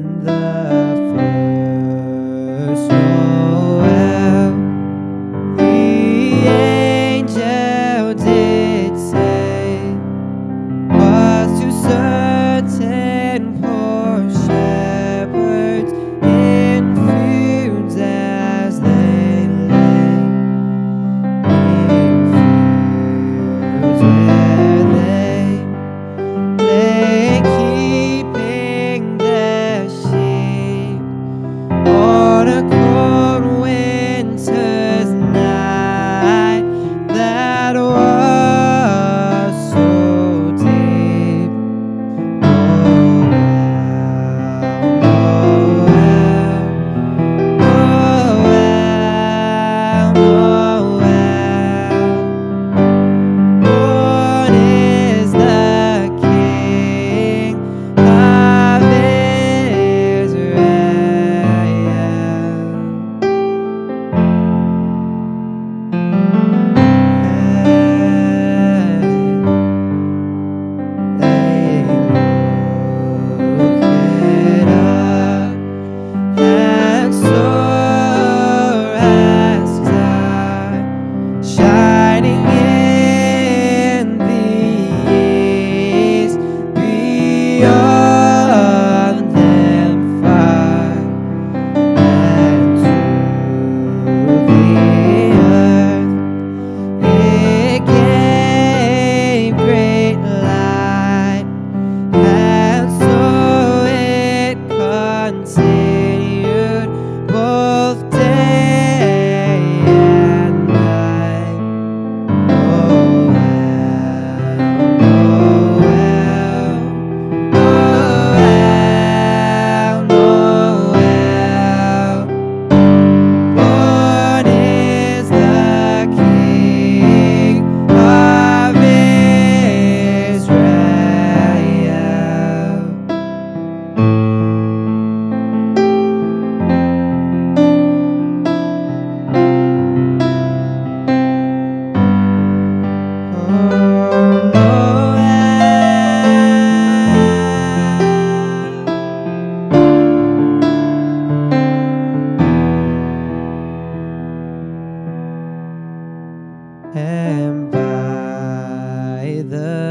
the the